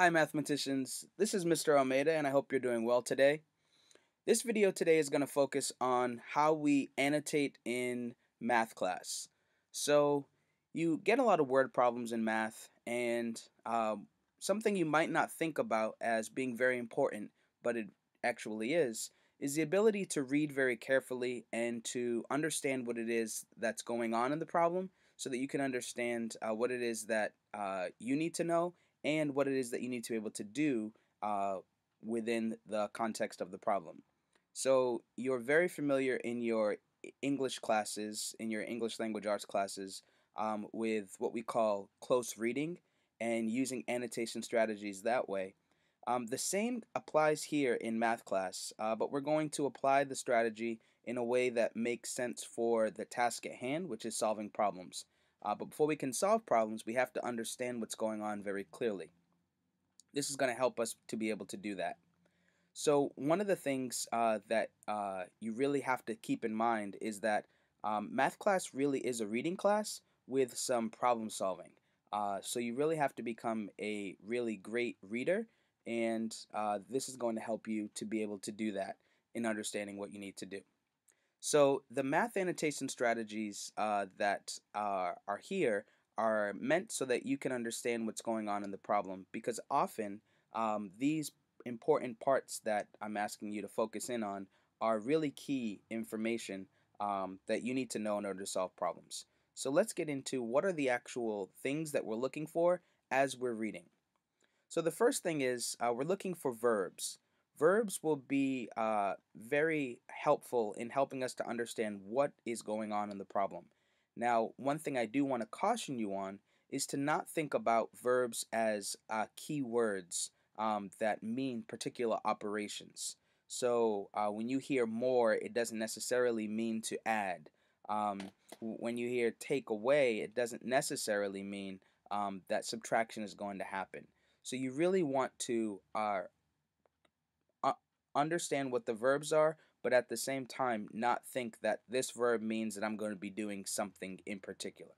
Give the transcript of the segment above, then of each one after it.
Hi mathematicians, this is Mr. Almeida and I hope you're doing well today. This video today is going to focus on how we annotate in math class. So you get a lot of word problems in math and um, something you might not think about as being very important, but it actually is, is the ability to read very carefully and to understand what it is that's going on in the problem so that you can understand uh, what it is that uh, you need to know and what it is that you need to be able to do uh, within the context of the problem. So you're very familiar in your English classes, in your English language arts classes, um, with what we call close reading and using annotation strategies that way. Um, the same applies here in math class, uh, but we're going to apply the strategy in a way that makes sense for the task at hand, which is solving problems. Uh, but before we can solve problems, we have to understand what's going on very clearly. This is going to help us to be able to do that. So one of the things uh, that uh, you really have to keep in mind is that um, math class really is a reading class with some problem solving. Uh, so you really have to become a really great reader and uh, this is going to help you to be able to do that in understanding what you need to do. So the math annotation strategies uh, that are here are meant so that you can understand what's going on in the problem because often um, these important parts that I'm asking you to focus in on are really key information um, that you need to know in order to solve problems. So let's get into what are the actual things that we're looking for as we're reading. So the first thing is uh, we're looking for verbs. Verbs will be uh, very helpful in helping us to understand what is going on in the problem. Now, one thing I do want to caution you on is to not think about verbs as uh, key words um, that mean particular operations. So uh, when you hear more, it doesn't necessarily mean to add. Um, when you hear take away, it doesn't necessarily mean um, that subtraction is going to happen. So you really want to uh, understand what the verbs are, but at the same time not think that this verb means that I'm going to be doing something in particular.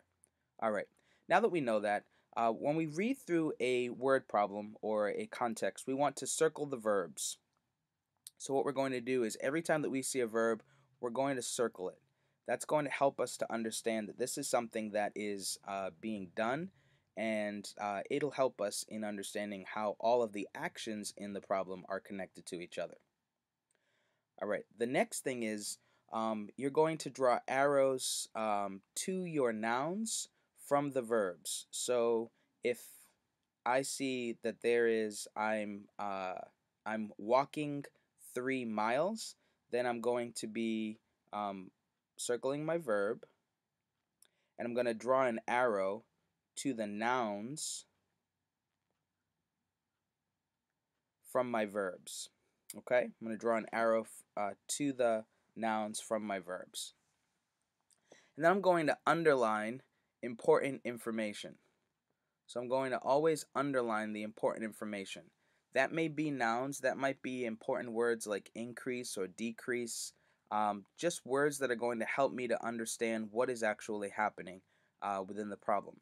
Alright, now that we know that, uh, when we read through a word problem or a context, we want to circle the verbs. So what we're going to do is every time that we see a verb, we're going to circle it. That's going to help us to understand that this is something that is uh, being done and uh, it'll help us in understanding how all of the actions in the problem are connected to each other. Alright, the next thing is um, you're going to draw arrows um, to your nouns from the verbs. So if I see that there is I'm uh, I'm walking three miles, then I'm going to be um, circling my verb and I'm going to draw an arrow to the nouns from my verbs. Okay, I'm going to draw an arrow uh, to the nouns from my verbs. And then I'm going to underline important information. So I'm going to always underline the important information. That may be nouns, that might be important words like increase or decrease, um, just words that are going to help me to understand what is actually happening uh, within the problem.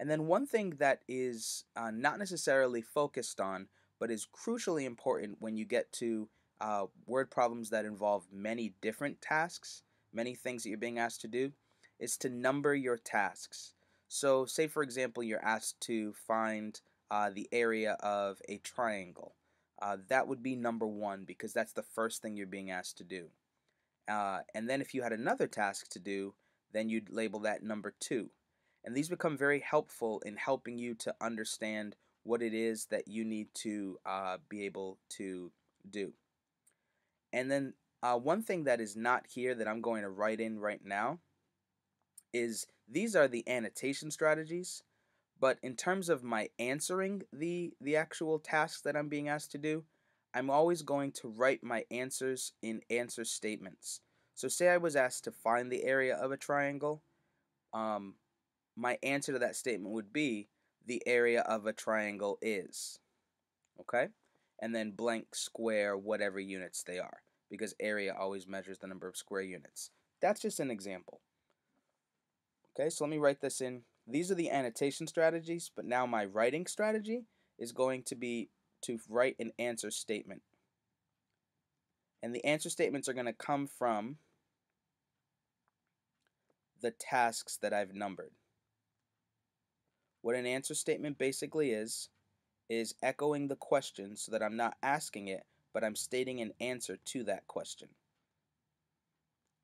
And then one thing that is uh, not necessarily focused on, but is crucially important when you get to uh, word problems that involve many different tasks, many things that you're being asked to do, is to number your tasks. So, say for example, you're asked to find uh, the area of a triangle. Uh, that would be number one because that's the first thing you're being asked to do. Uh, and then if you had another task to do, then you'd label that number two. And these become very helpful in helping you to understand what it is that you need to uh, be able to do. And then uh, one thing that is not here that I'm going to write in right now is these are the annotation strategies. But in terms of my answering the, the actual tasks that I'm being asked to do, I'm always going to write my answers in answer statements. So say I was asked to find the area of a triangle, um, my answer to that statement would be the area of a triangle is. Okay? And then blank square whatever units they are because area always measures the number of square units. That's just an example. Okay, so let me write this in. These are the annotation strategies, but now my writing strategy is going to be to write an answer statement. And the answer statements are going to come from the tasks that I've numbered. What an answer statement basically is, is echoing the question so that I'm not asking it, but I'm stating an answer to that question.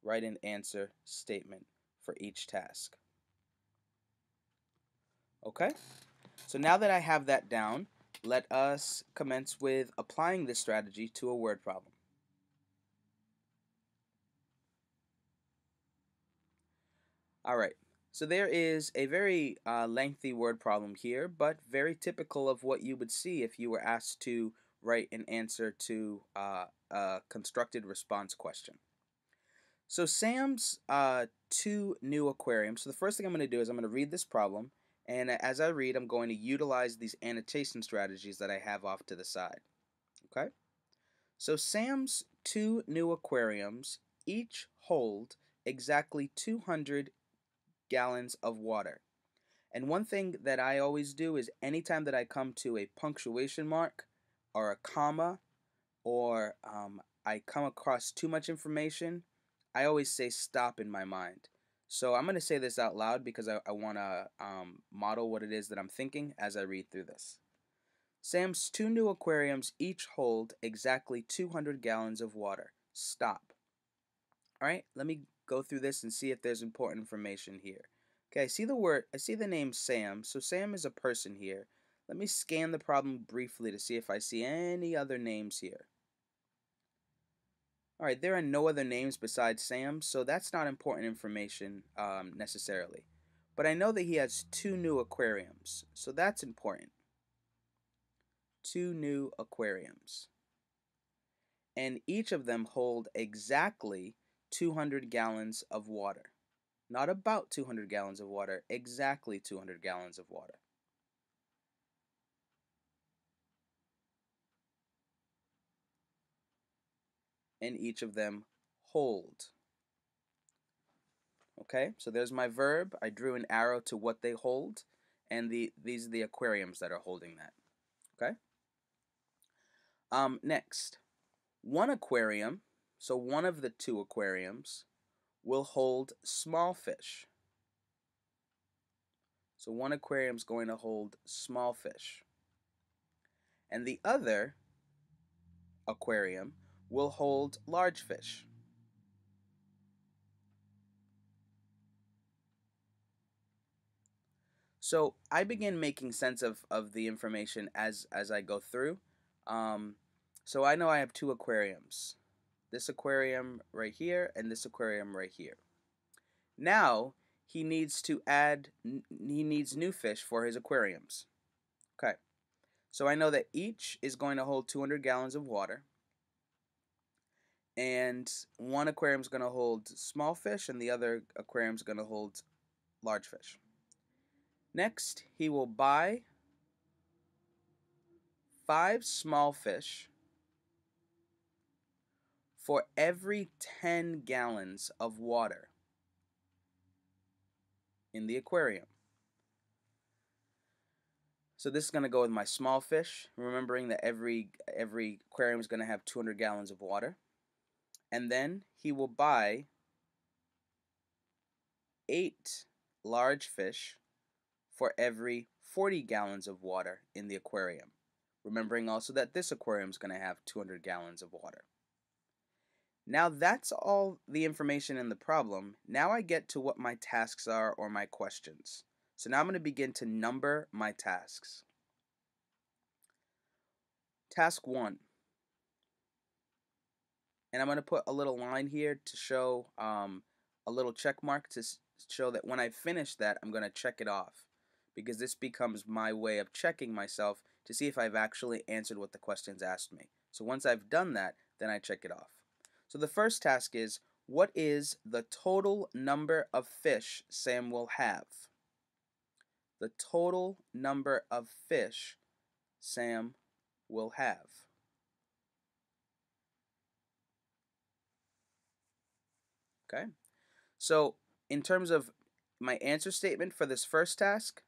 Write an answer statement for each task. Okay? So now that I have that down, let us commence with applying this strategy to a word problem. Alright, so there is a very uh, lengthy word problem here, but very typical of what you would see if you were asked to write an answer to uh, a constructed response question. So Sam's uh, two new aquariums. So the first thing I'm going to do is I'm going to read this problem, and as I read, I'm going to utilize these annotation strategies that I have off to the side. Okay? So Sam's two new aquariums each hold exactly 200 gallons of water. And one thing that I always do is anytime that I come to a punctuation mark or a comma or um, I come across too much information, I always say stop in my mind. So I'm going to say this out loud because I, I want to um, model what it is that I'm thinking as I read through this. Sam's two new aquariums each hold exactly 200 gallons of water. Stop. Alright, let me go through this and see if there's important information here. Okay, I see the word, I see the name Sam, so Sam is a person here. Let me scan the problem briefly to see if I see any other names here. Alright, there are no other names besides Sam, so that's not important information um, necessarily. But I know that he has two new aquariums, so that's important. Two new aquariums. And each of them hold exactly 200 gallons of water. Not about 200 gallons of water, exactly 200 gallons of water. And each of them hold. Okay, so there's my verb. I drew an arrow to what they hold, and the these are the aquariums that are holding that. Okay. Um, next, one aquarium so one of the two aquariums will hold small fish. So one aquarium is going to hold small fish. And the other aquarium will hold large fish. So I begin making sense of, of the information as, as I go through. Um, so I know I have two aquariums this aquarium right here, and this aquarium right here. Now, he needs to add, he needs new fish for his aquariums. Okay, so I know that each is going to hold 200 gallons of water, and one aquarium is going to hold small fish, and the other aquarium is going to hold large fish. Next, he will buy five small fish for every 10 gallons of water in the aquarium. So this is going to go with my small fish, remembering that every every aquarium is going to have 200 gallons of water. And then he will buy 8 large fish for every 40 gallons of water in the aquarium. Remembering also that this aquarium is going to have 200 gallons of water. Now that's all the information in the problem. Now I get to what my tasks are or my questions. So now I'm going to begin to number my tasks. Task 1. And I'm going to put a little line here to show um, a little check mark to show that when I finish that, I'm going to check it off. Because this becomes my way of checking myself to see if I've actually answered what the questions asked me. So once I've done that, then I check it off. So the first task is, what is the total number of fish Sam will have? The total number of fish Sam will have. Okay, so in terms of my answer statement for this first task,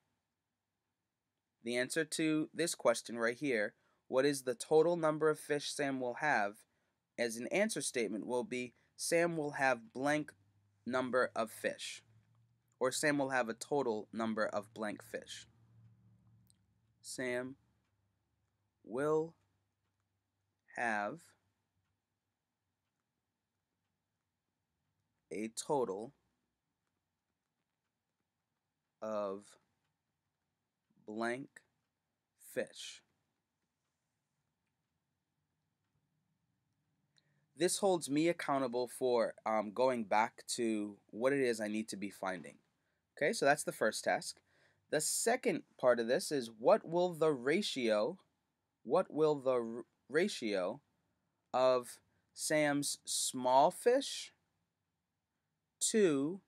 The answer to this question right here, what is the total number of fish Sam will have, as an answer statement will be Sam will have blank number of fish. Or Sam will have a total number of blank fish. Sam will have a total of blank fish. This holds me accountable for um, going back to what it is I need to be finding. Okay, so that's the first task. The second part of this is what will the ratio, what will the ratio of Sam's small fish to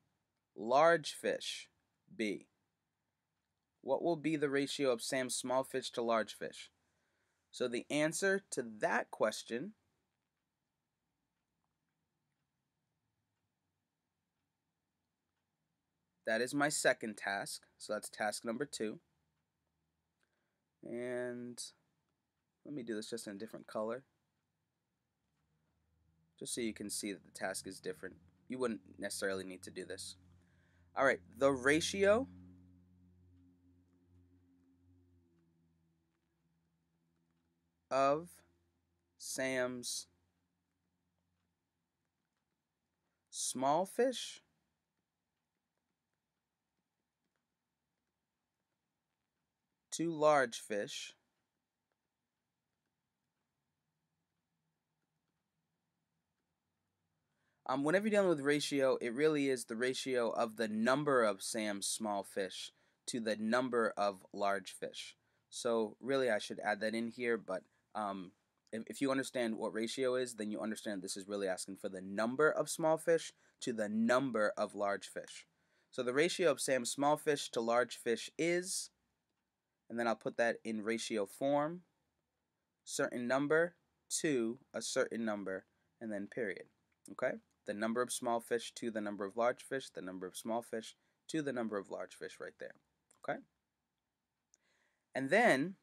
large fish be? What will be the ratio of Sam's small fish to large fish? So the answer to that question That is my second task. So that's task number two. And let me do this just in a different color. Just so you can see that the task is different. You wouldn't necessarily need to do this. All right, the ratio of Sam's small fish to large fish, Um, whenever you're dealing with ratio, it really is the ratio of the number of Sam's small fish to the number of large fish. So really I should add that in here, but um, if, if you understand what ratio is, then you understand this is really asking for the number of small fish to the number of large fish. So the ratio of Sam's small fish to large fish is and then I'll put that in ratio form, certain number to a certain number, and then period. Okay? The number of small fish to the number of large fish, the number of small fish to the number of large fish right there. Okay? And then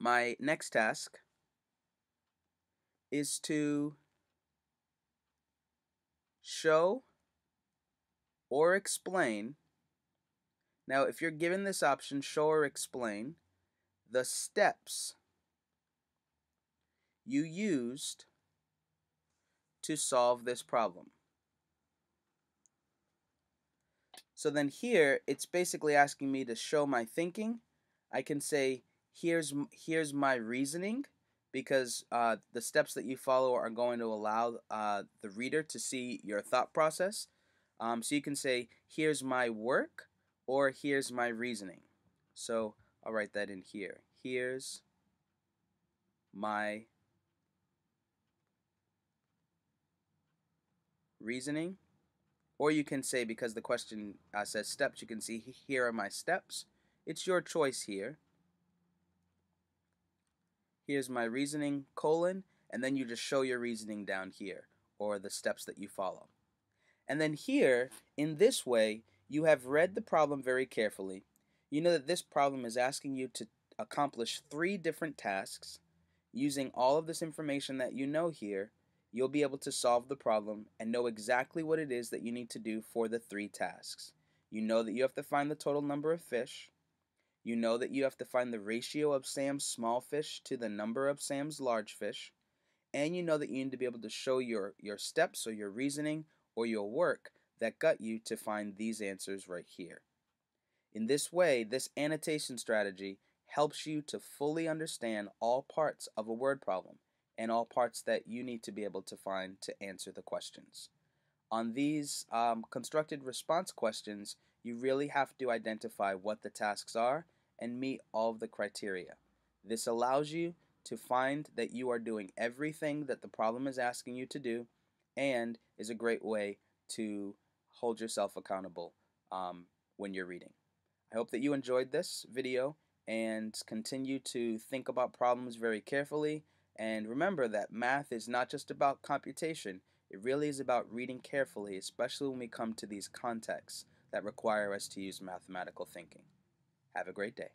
my next task is to show or explain now, if you're given this option, show or explain the steps you used to solve this problem. So then here, it's basically asking me to show my thinking. I can say, here's, here's my reasoning, because uh, the steps that you follow are going to allow uh, the reader to see your thought process. Um, so you can say, here's my work, or here's my reasoning. So I'll write that in here. Here's my reasoning. Or you can say, because the question uh, says steps, you can see here are my steps. It's your choice here. Here's my reasoning, colon, and then you just show your reasoning down here, or the steps that you follow. And then here, in this way, you have read the problem very carefully. You know that this problem is asking you to accomplish three different tasks. Using all of this information that you know here, you'll be able to solve the problem and know exactly what it is that you need to do for the three tasks. You know that you have to find the total number of fish. You know that you have to find the ratio of Sam's small fish to the number of Sam's large fish. And you know that you need to be able to show your, your steps or your reasoning or your work that got you to find these answers right here. In this way, this annotation strategy helps you to fully understand all parts of a word problem and all parts that you need to be able to find to answer the questions. On these um, constructed response questions, you really have to identify what the tasks are and meet all of the criteria. This allows you to find that you are doing everything that the problem is asking you to do and is a great way to hold yourself accountable um, when you're reading. I hope that you enjoyed this video and continue to think about problems very carefully. And remember that math is not just about computation, it really is about reading carefully, especially when we come to these contexts that require us to use mathematical thinking. Have a great day.